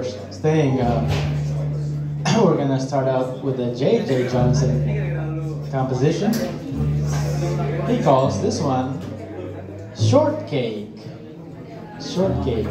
you thing. Uh, we're gonna start out with a J.J. Johnson composition. He calls this one Shortcake. Shortcake.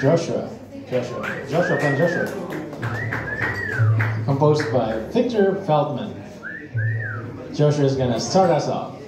Joshua. Joshua. Joshua from Joshua. Composed by Victor Feldman. Joshua is gonna start us off.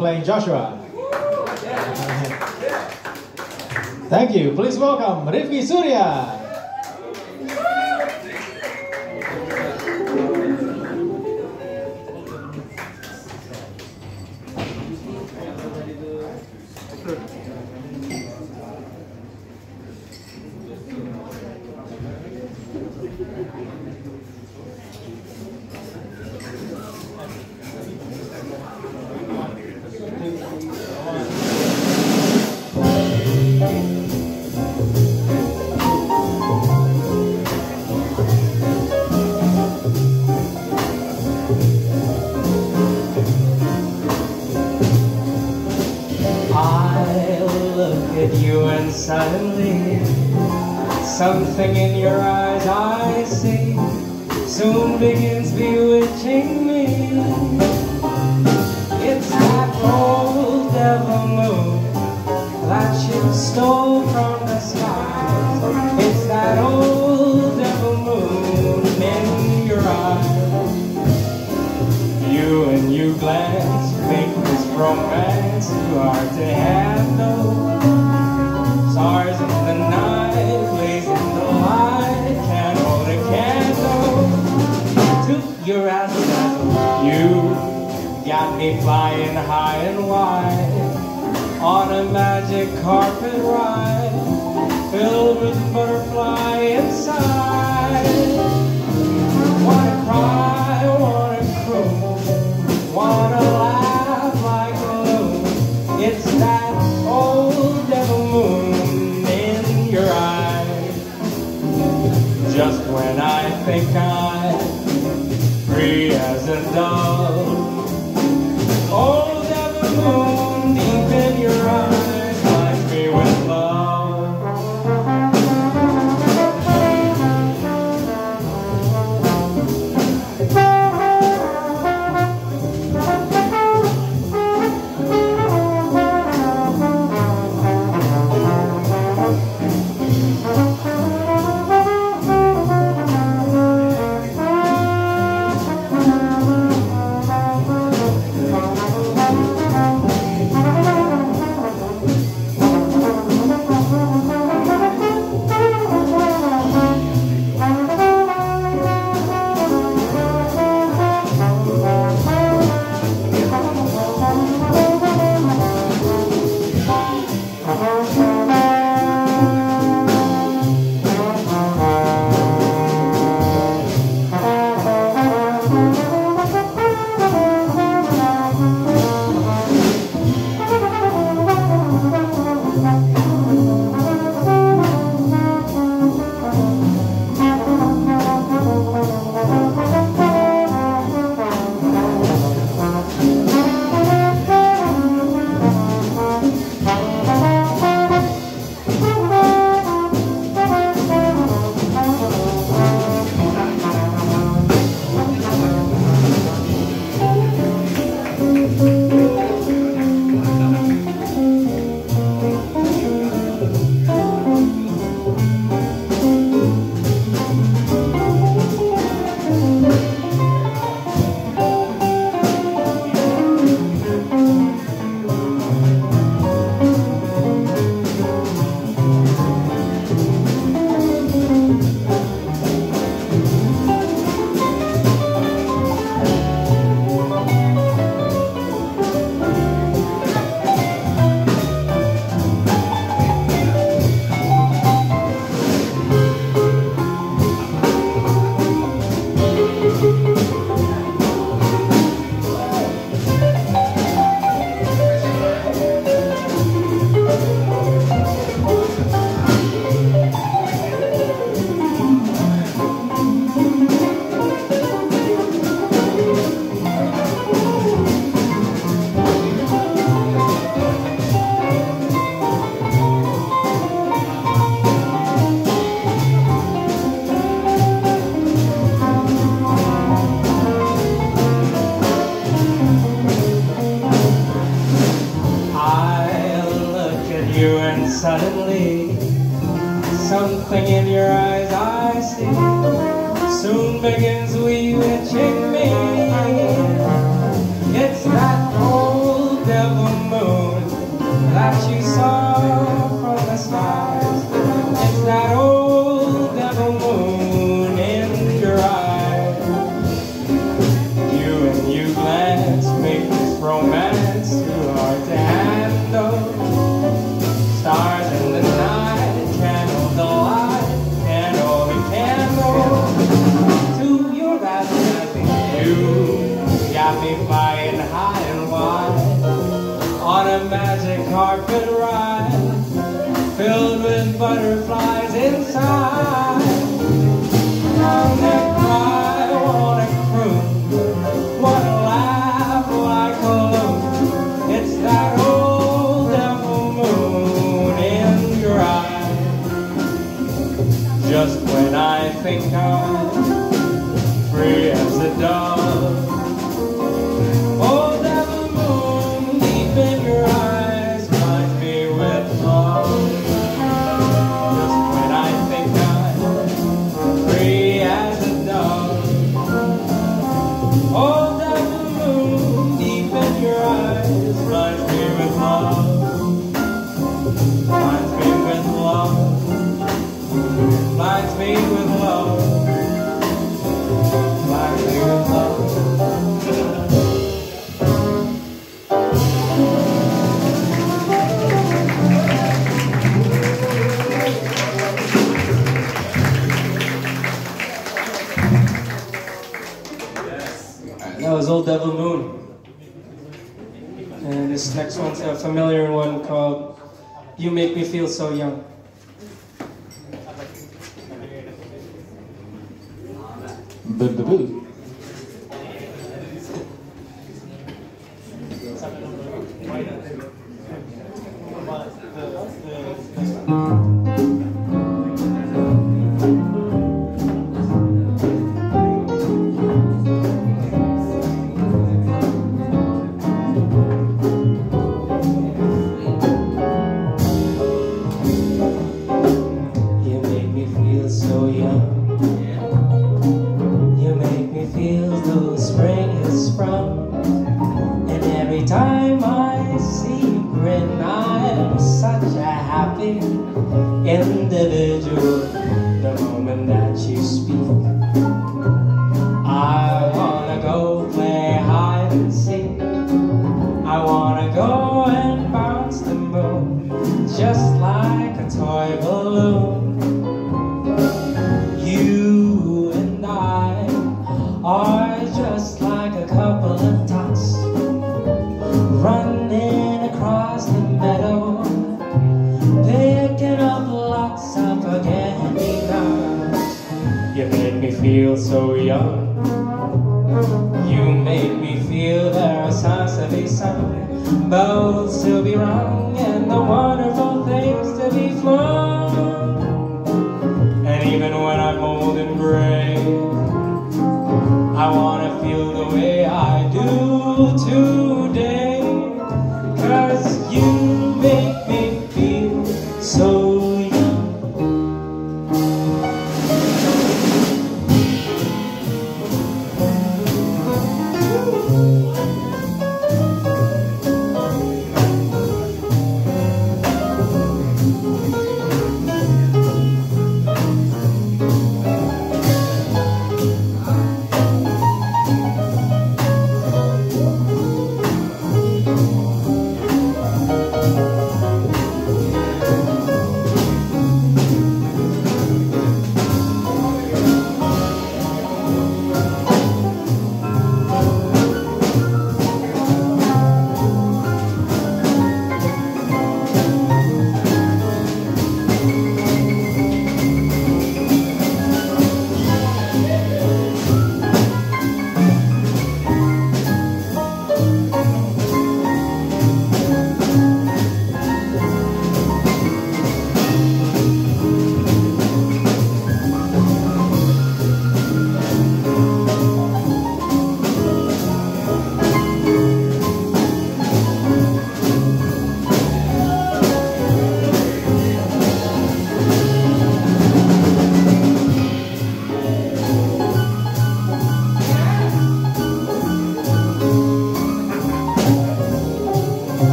Playing Joshua. Thank you. Please welcome Rifki Surya. You and suddenly Something in your eyes I see Soon begins bewitching me. It's that old devil moon That you stole from the sky. It's that old devil moon in your eyes. You and you glance Make this romance too hard to handle me flying high and wide On a magic carpet ride Filled with butterfly inside Wanna cry, wanna croon, wanna laugh like a loon. It's that old devil moon in your eyes. Just when I think I'm free as a dove, You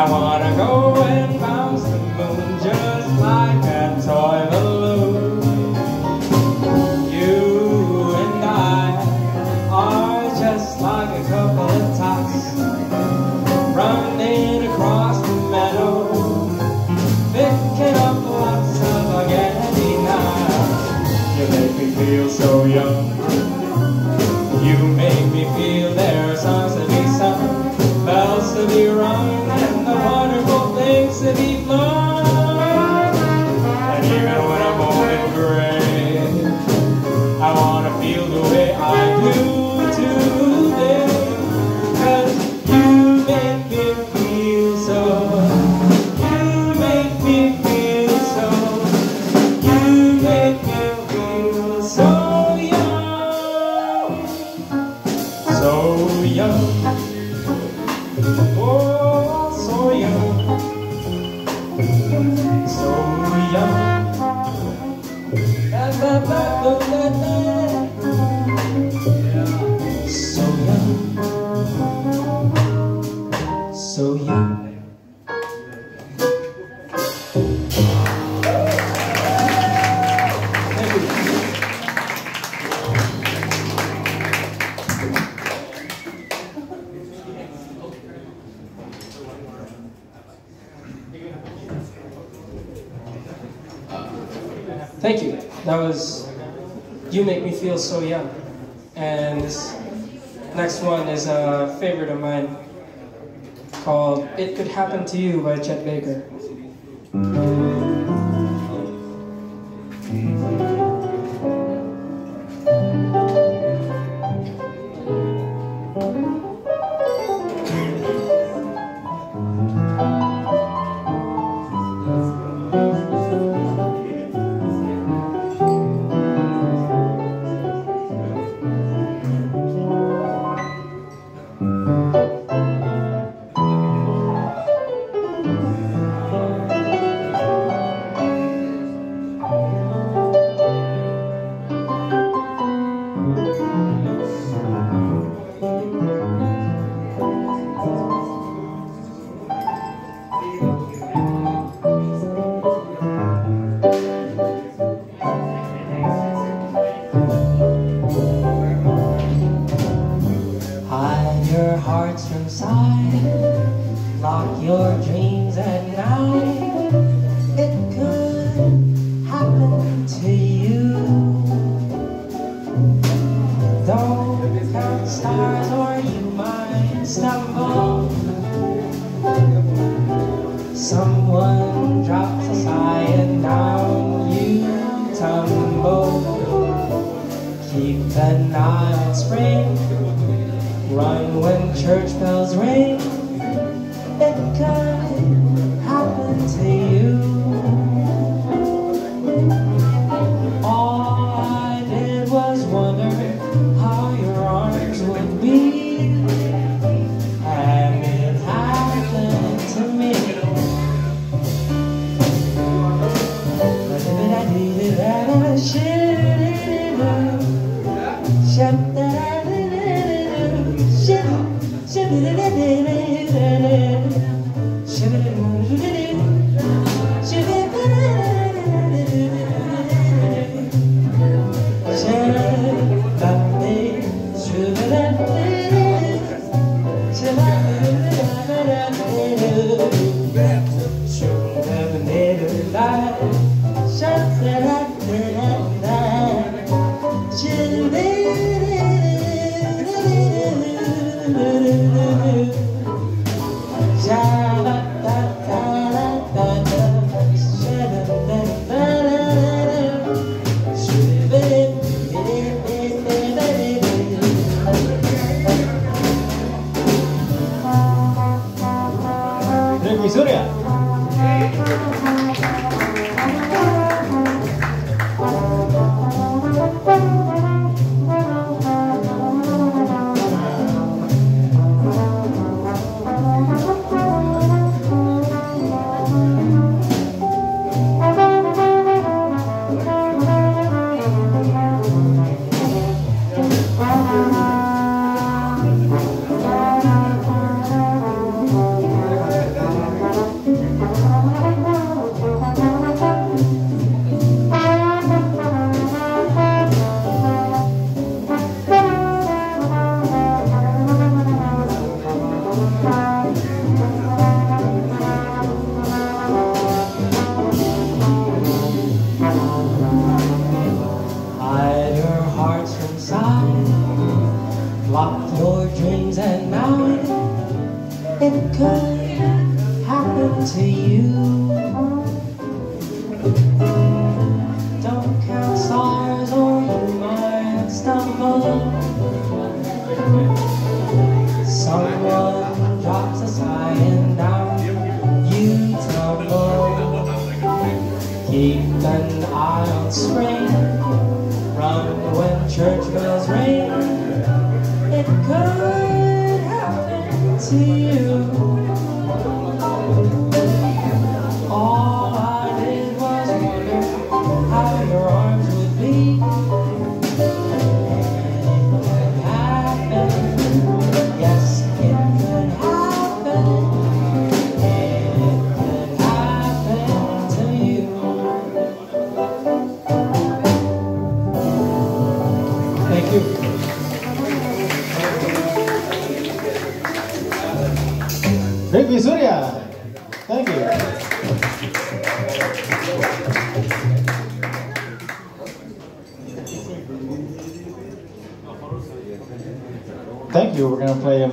I wanna So Young. Senhor.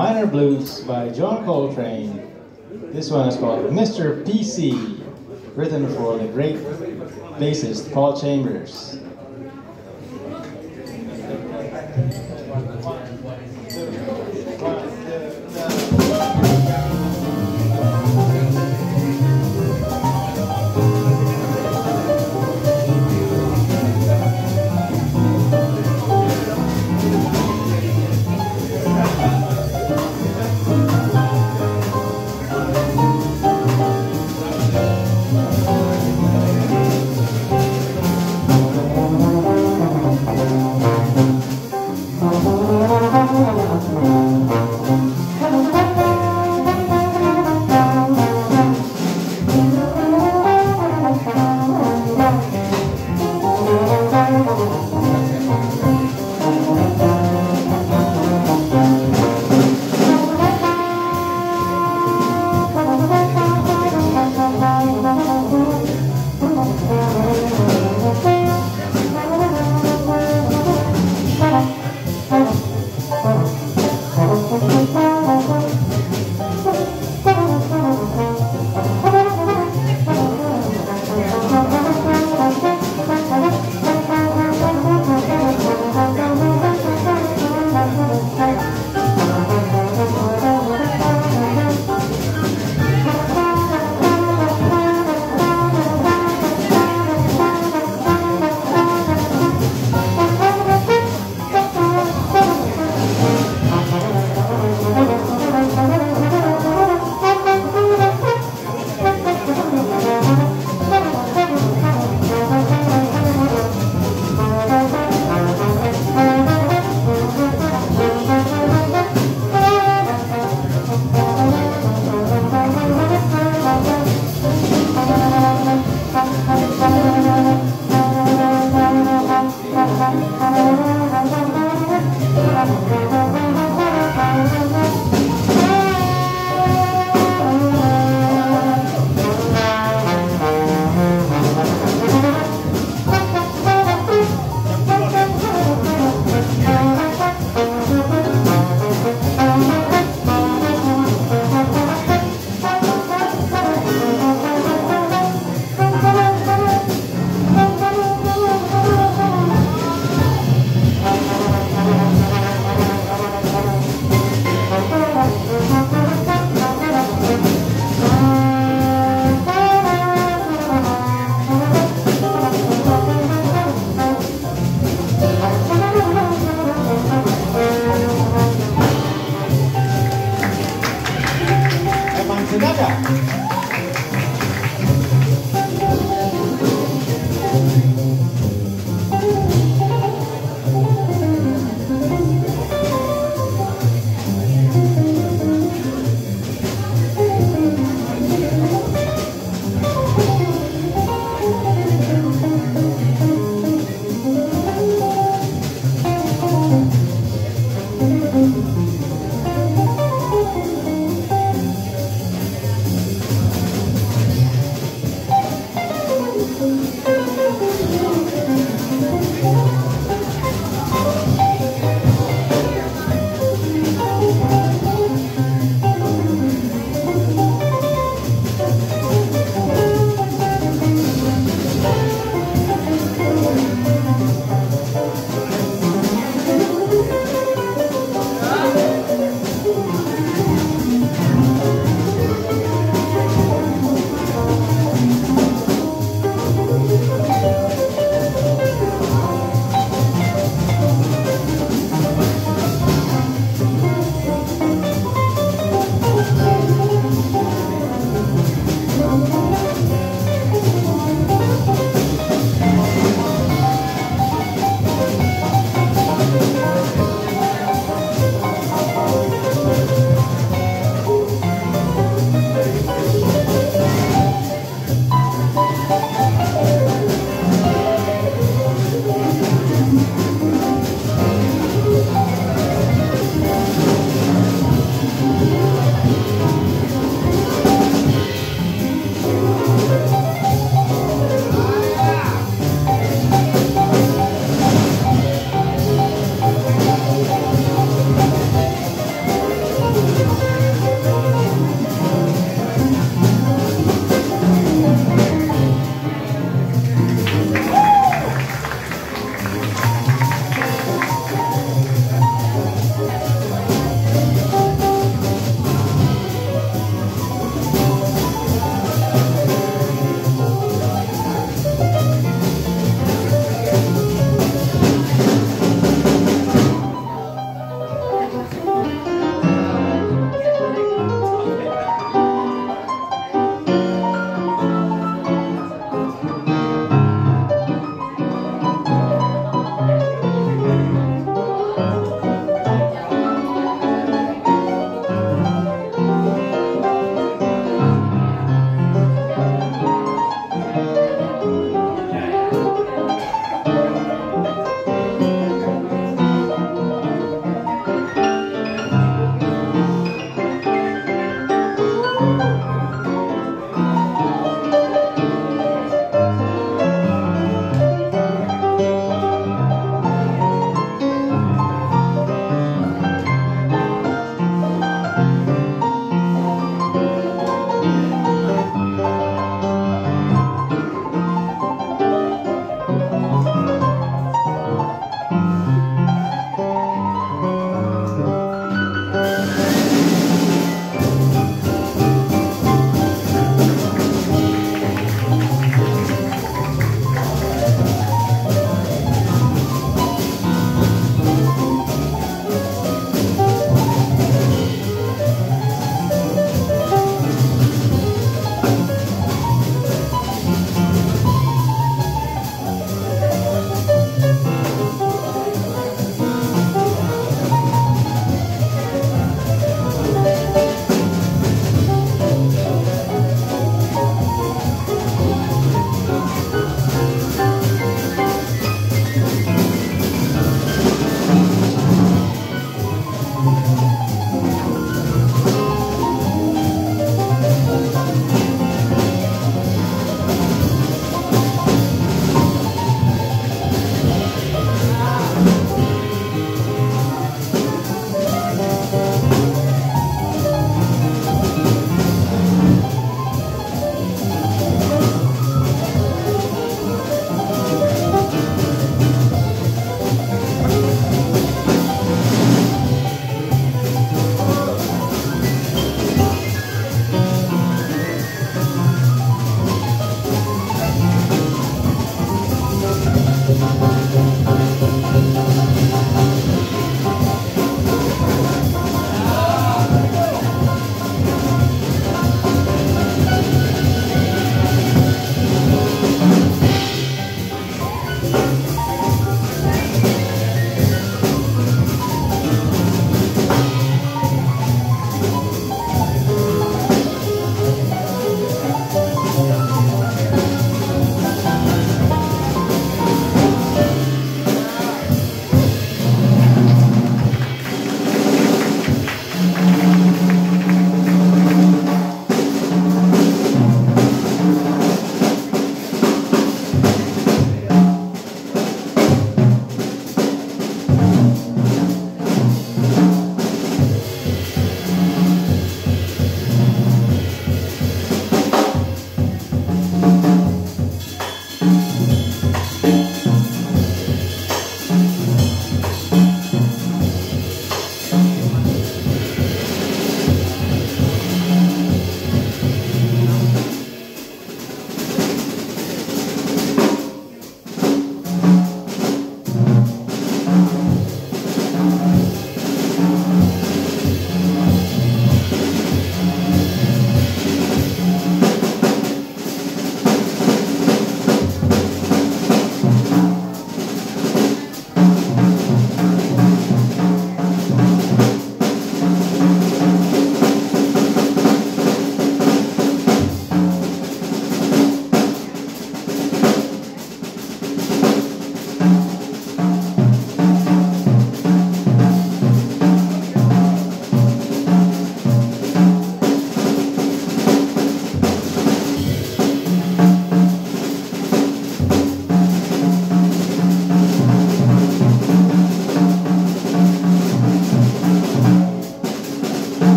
Minor Blues by John Coltrane. This one is called Mr. PC, written for the great bassist Paul Chambers.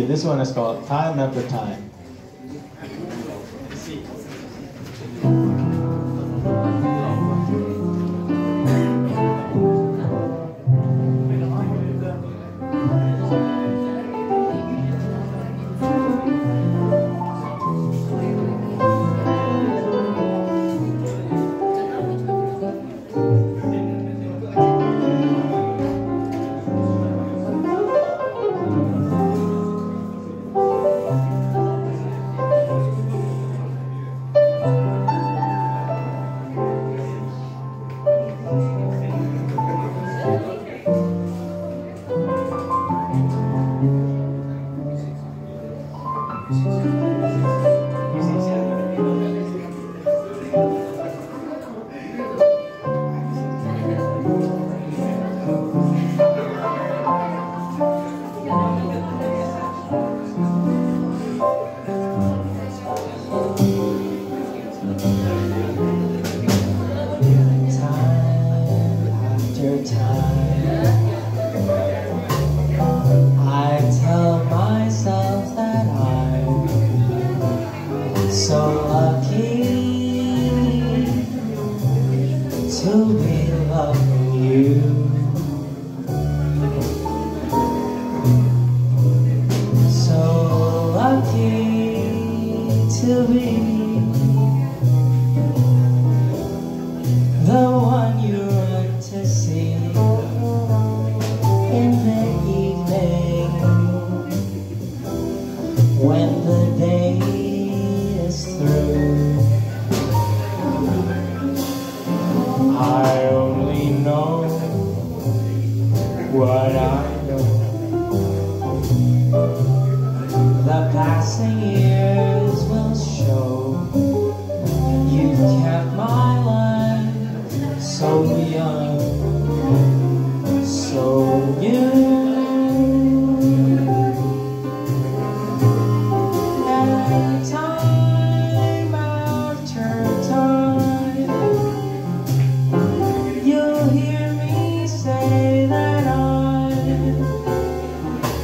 This one is called Time After. Time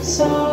so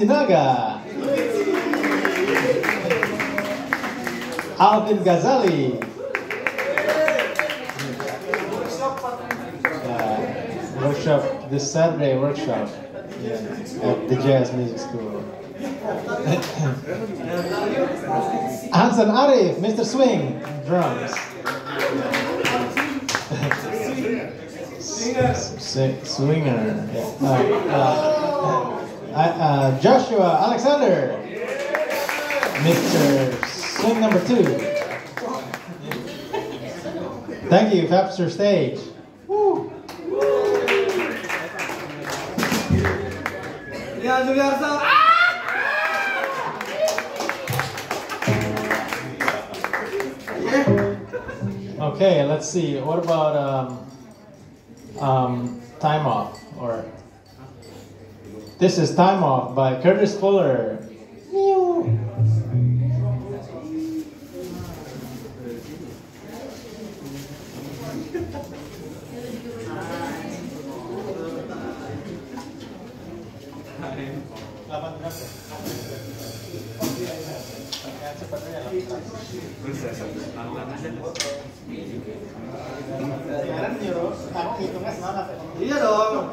Evan Sinaga, Alvin Ghazalie, uh, workshop this Saturday workshop yeah, at the Jazz Music School. Hansen Arief, Mr. Swing, drums. S- swinger. Yeah. Uh, uh, Joshua Alexander, Mr. Swing number two. Thank you, Fabster Stage. Woo. Ya Djuliarso. Okay, let's see. What about um, um, Time Off? Or this is Time Off by Curtis Fuller. Iya dong.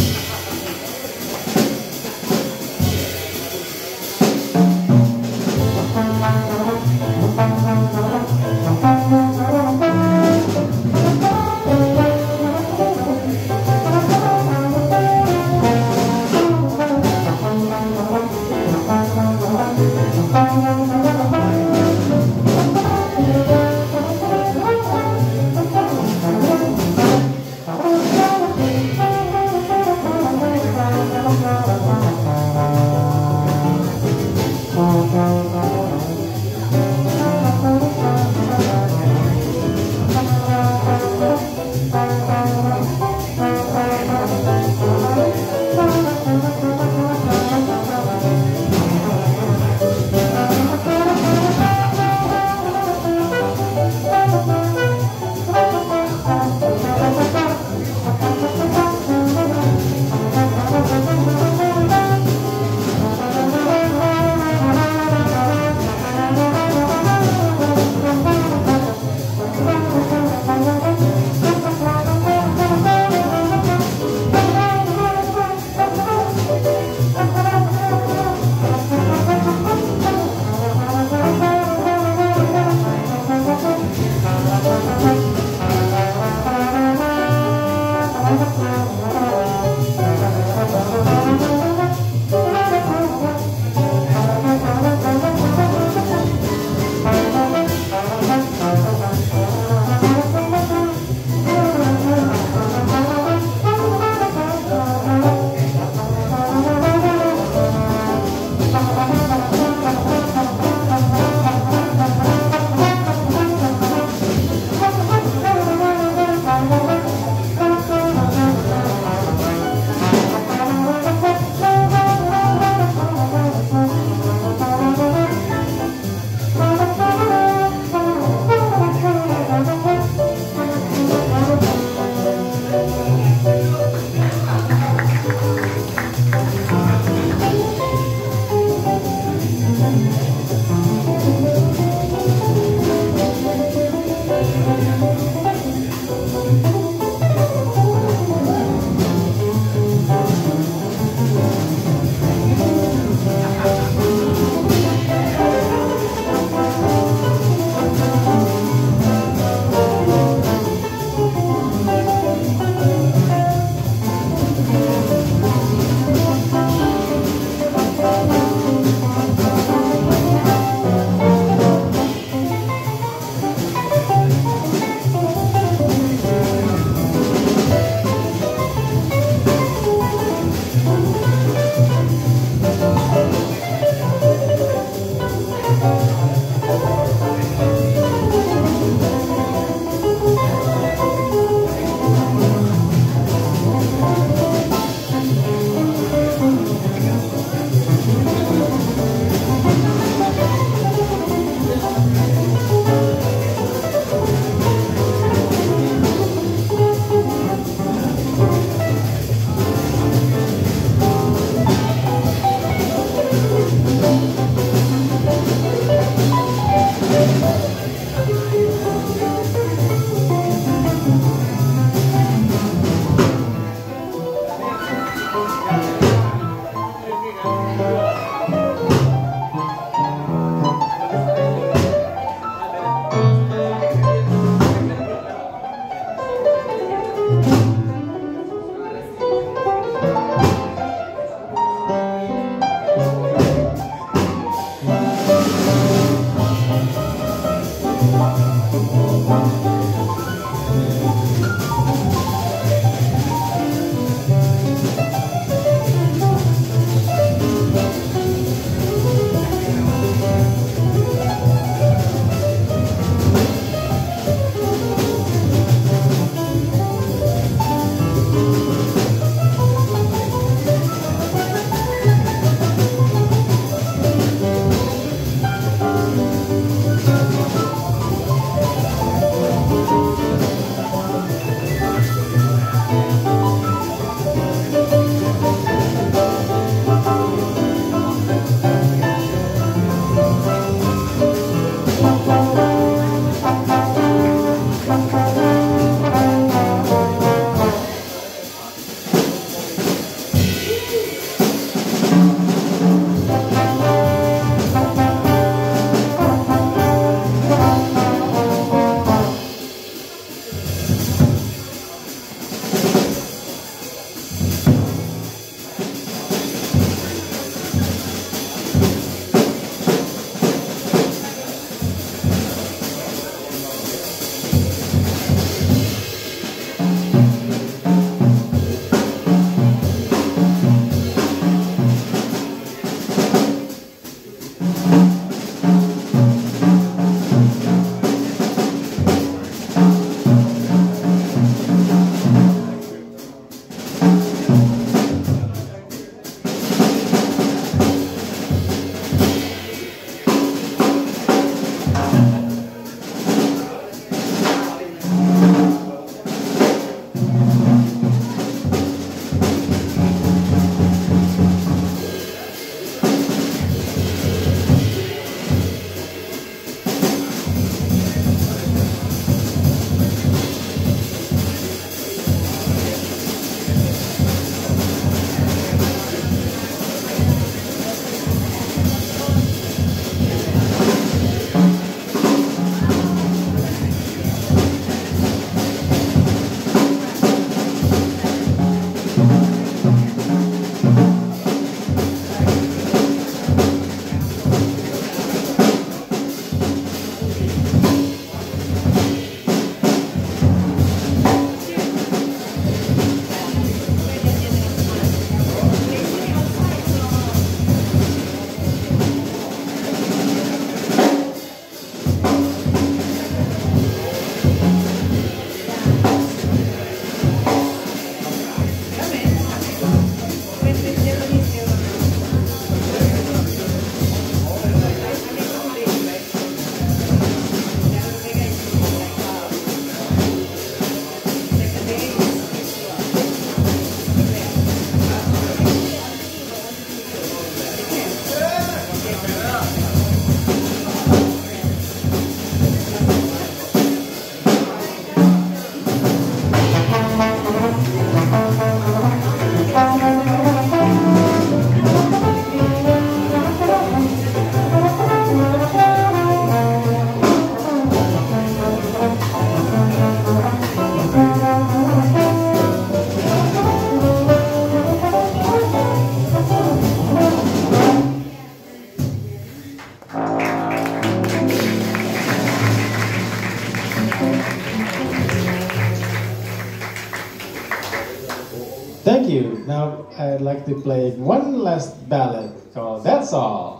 Now I'd like to play one last ballad called That's All.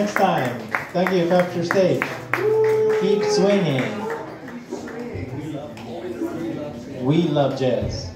Next time. Thank you, Fabster Stage. Keep swinging. We love jazz.